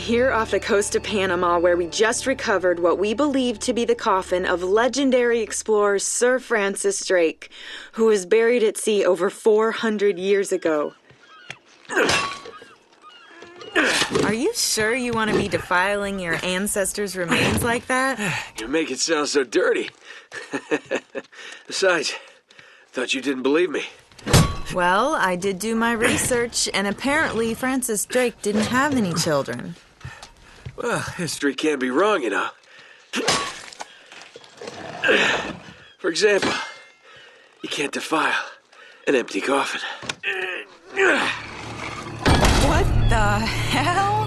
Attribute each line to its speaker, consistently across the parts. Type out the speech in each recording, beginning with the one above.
Speaker 1: here off the coast of Panama where we just recovered what we believe to be the coffin of legendary explorer Sir Francis Drake, who was buried at sea over 400 years ago. Are you sure you want to be defiling your ancestors' remains like that?
Speaker 2: You make it sound so dirty. Besides, thought you didn't believe me.
Speaker 1: Well, I did do my research, and apparently Francis Drake didn't have any children.
Speaker 2: Well, history can be wrong, you know. For example, you can't defile an empty coffin.
Speaker 1: What the hell?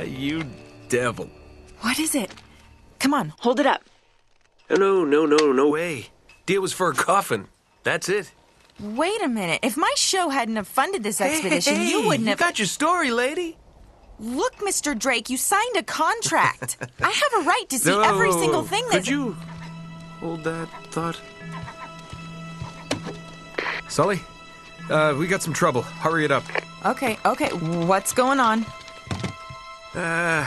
Speaker 2: You devil.
Speaker 1: What is it? Come on, hold it up.
Speaker 2: No, no, no, no way. Deal was for a coffin. That's it.
Speaker 1: Wait a minute. If my show hadn't have funded this expedition,
Speaker 2: Hey,
Speaker 1: you wouldn't
Speaker 2: you
Speaker 1: have.
Speaker 2: got your story, lady.
Speaker 1: Look, Mr. Drake, you signed a contract. I have a right to see
Speaker 2: No,
Speaker 1: every single thing
Speaker 2: Could
Speaker 1: that's.
Speaker 2: you hold that thought? Sully, uh, we got some trouble. Hurry it up.
Speaker 1: Okay, okay. What's going on?
Speaker 2: Uh,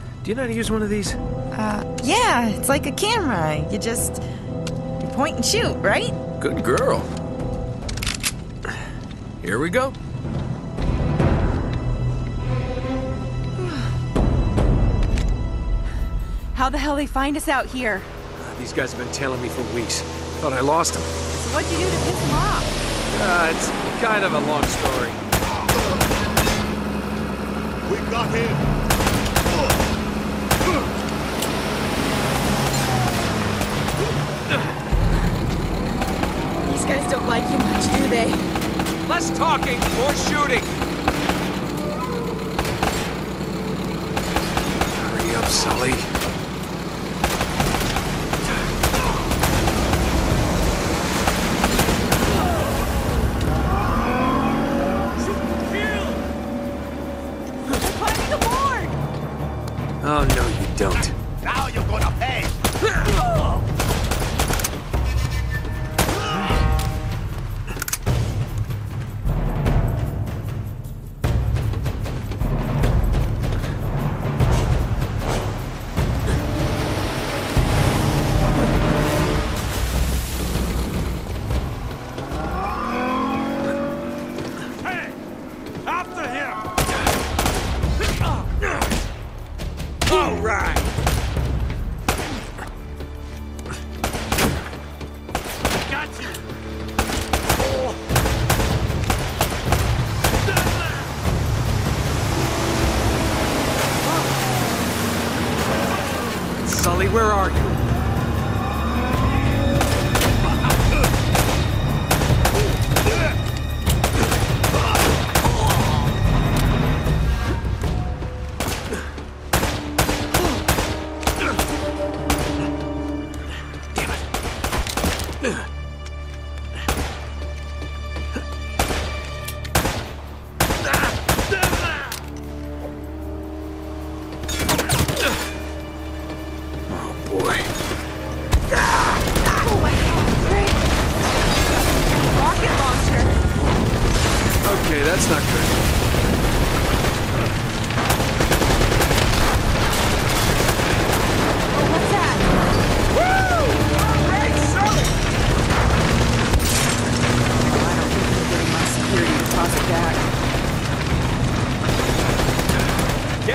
Speaker 2: Do you know how to use one of these?
Speaker 1: Uh, yeah, it's like a camera. You just you point and shoot, right?
Speaker 2: Good girl. Here we go.
Speaker 1: How the hell they find us out here?
Speaker 2: These guys have been tailing me for weeks. Thought I lost them.
Speaker 1: So What'd you do to piss them off?
Speaker 2: Uh, it's kind of a long story.
Speaker 3: We got him!
Speaker 1: Guys don't like you much, do they?
Speaker 2: Less talking, more shooting. Hurry up, Sully. Sully, where are you?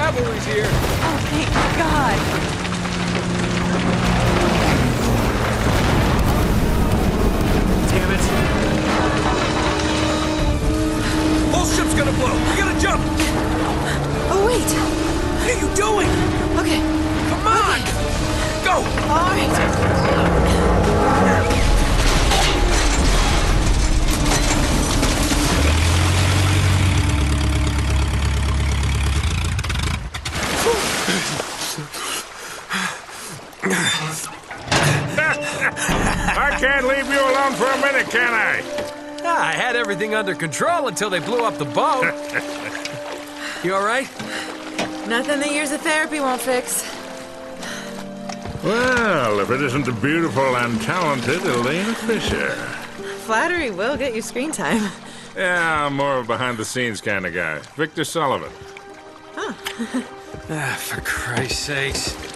Speaker 2: Cavalry's here.
Speaker 1: Oh, thank God.
Speaker 2: Damn it. Whole ship's gonna blow. We gotta jump.
Speaker 1: Oh, wait.
Speaker 2: What are you doing?
Speaker 1: Okay.
Speaker 4: Come on! Go!
Speaker 1: All right.
Speaker 5: Can't leave you alone for a minute, can I?
Speaker 4: Ah, I had everything under control until they blew up the boat. you all right?
Speaker 1: Nothing that years of therapy won't fix.
Speaker 5: Well, if it isn't the beautiful and talented Elena Fisher.
Speaker 1: Flattery will get you screen time.
Speaker 5: Yeah, I'm more of a behind-the-scenes kind of guy. Victor Sullivan. Huh.
Speaker 4: Ah, for Christ's sakes.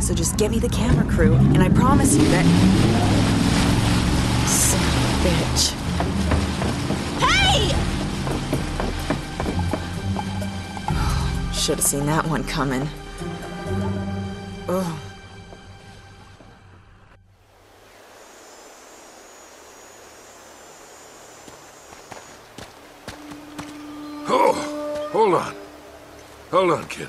Speaker 1: So just get me the camera crew, and I promise you that. Son of a bitch. Hey! Should have seen that one coming. Oh.
Speaker 5: Oh, hold on. Hold on, kid.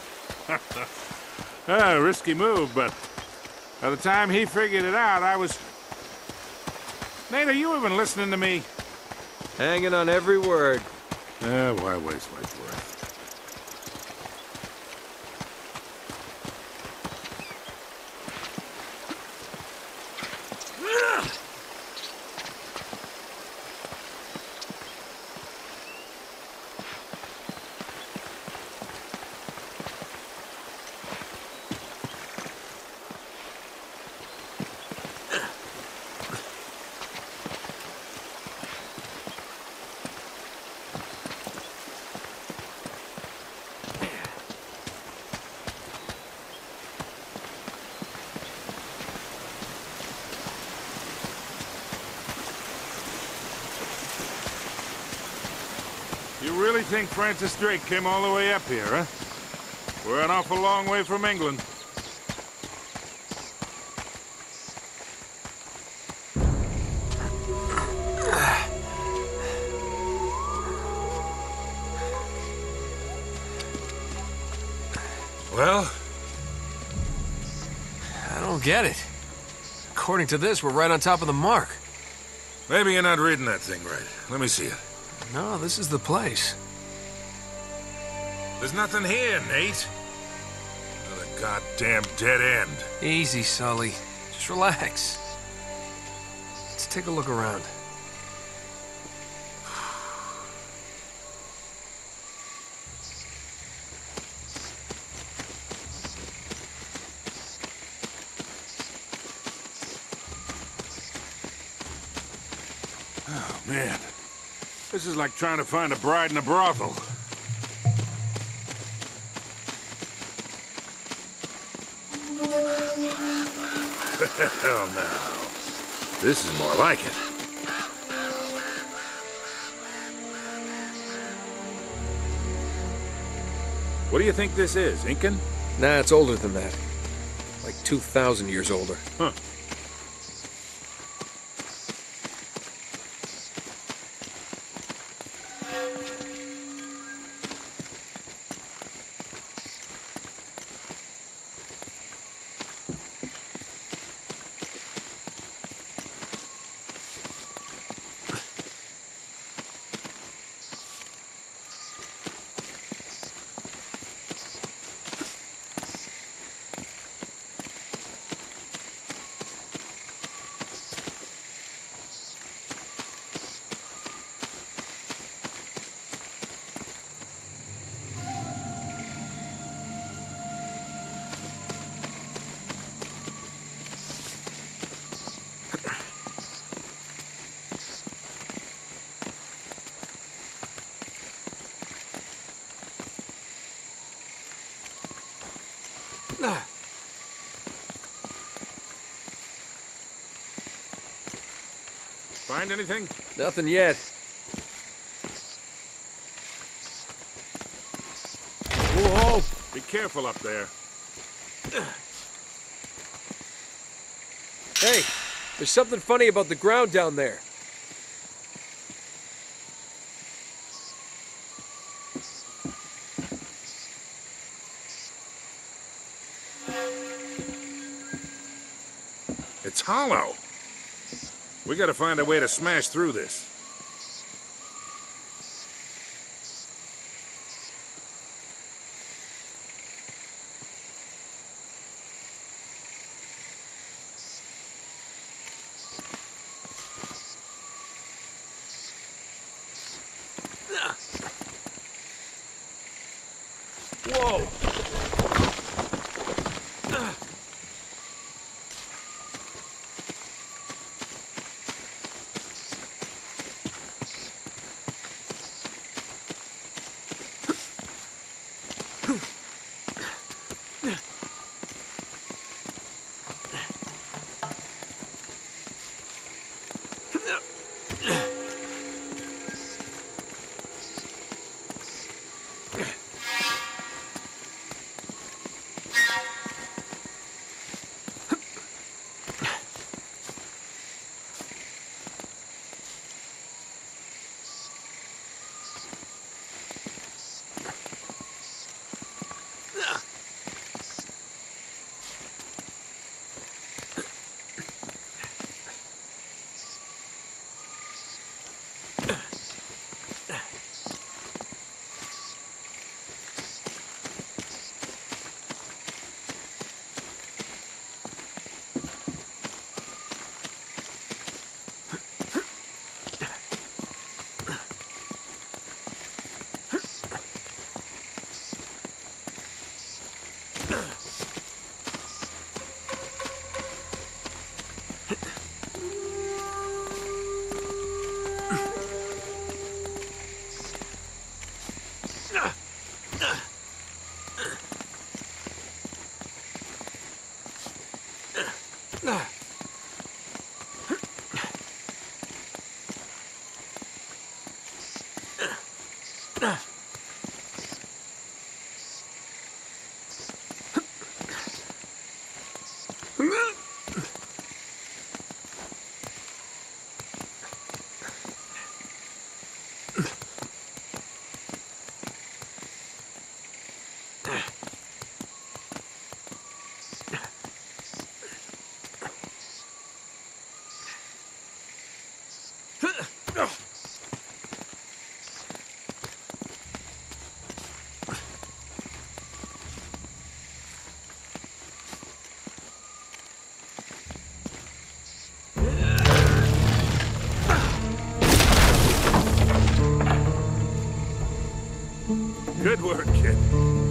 Speaker 5: ah, risky move, but by the time he figured it out, I was. Nate, are you even listening to me?
Speaker 4: Hanging on every word.
Speaker 5: Eh, why waste my breath? You really think Francis Drake came all the way up here, huh? We're an awful long way from England.
Speaker 2: Well? I don't get it. According to this, we're right on top of the mark.
Speaker 5: Maybe you're not reading that thing right. Let me see it.
Speaker 2: No, this is the place.
Speaker 5: There's nothing here, Nate. Another goddamn dead end.
Speaker 2: Easy, Sully. Just relax. Let's take a look around.
Speaker 5: Oh, man. This is like trying to find a bride in a brothel. Hell no. This is more like it. What do you think this is, Incan?
Speaker 6: Nah, it's older than that. Like 2,000 years older.
Speaker 5: Huh. Find anything?
Speaker 6: Nothing yet.
Speaker 5: Whoa! Be careful up there.
Speaker 6: Hey, there's something funny about the ground down there.
Speaker 5: It's hollow. We gotta find a way to smash through this. Good work, kid.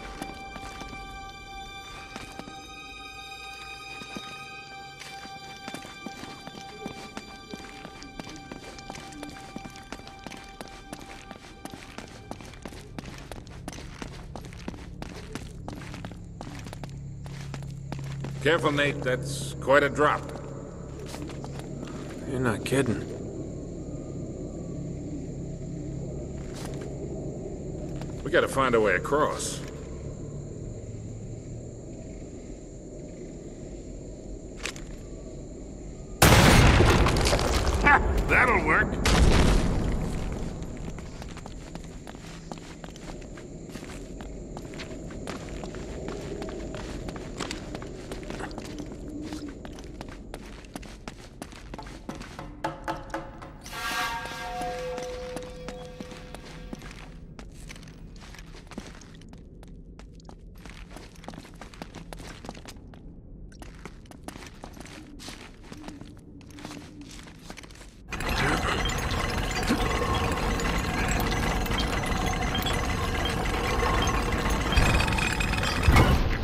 Speaker 5: Careful, Nate. That's quite a drop.
Speaker 2: You're not kidding.
Speaker 5: We gotta find a way across. Ha! That'll work.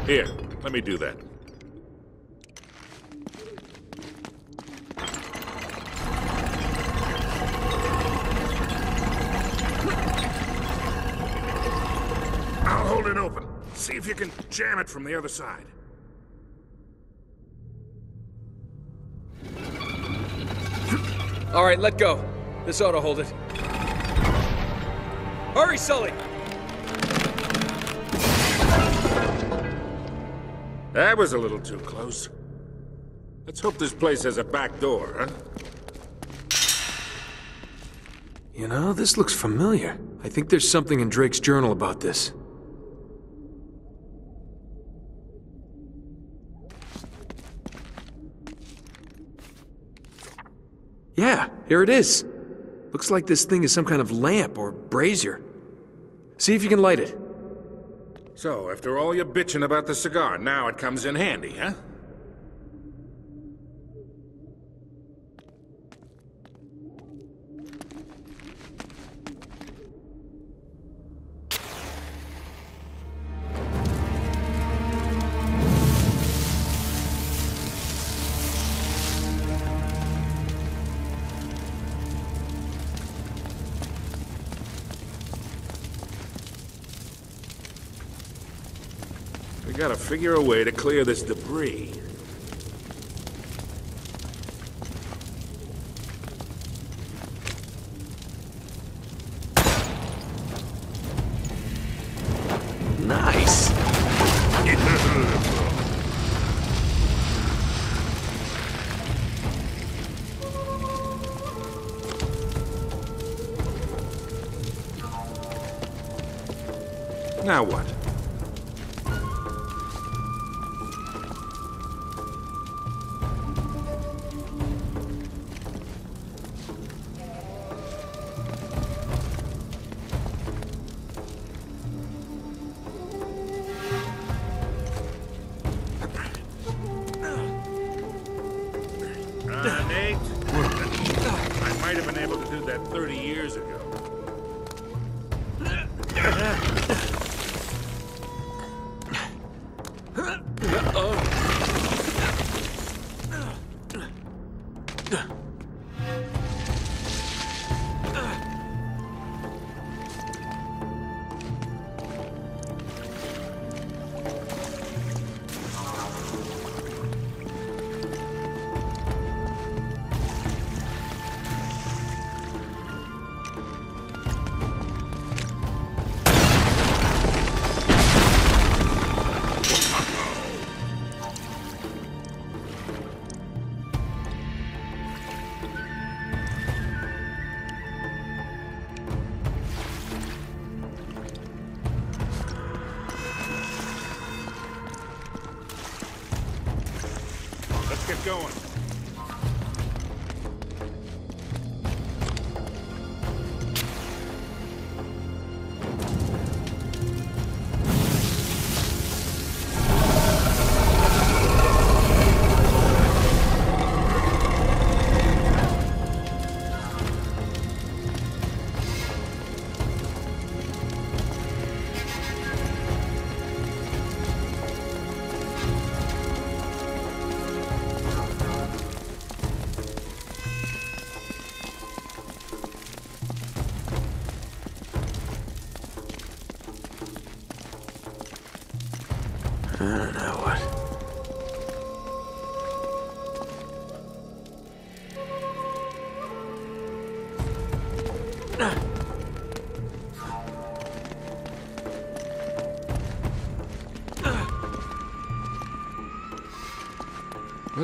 Speaker 5: Here, let me do that. I'll hold it open. See if you can jam it from the other side.
Speaker 2: All right, let go. This ought to hold it. Hurry, Sully!
Speaker 5: That was a little too close. Let's hope this place has a back door, huh?
Speaker 2: You know, this looks familiar. I think there's something in Drake's journal about this. Yeah, here it is. Looks like this thing is some kind of lamp or brazier. See if you can light it.
Speaker 5: So, after all your bitching about the cigar, now it comes in handy, huh? Gotta figure a way to clear this debris. Might have do that 30 years ago.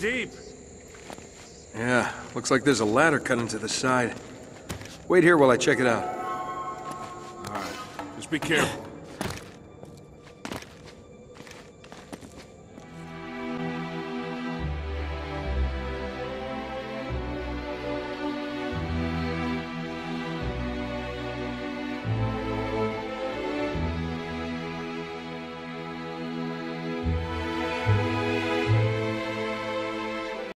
Speaker 5: deep.
Speaker 2: Yeah, looks like there's a ladder cut into the side. Wait here while I check it out.
Speaker 5: All right, just be careful.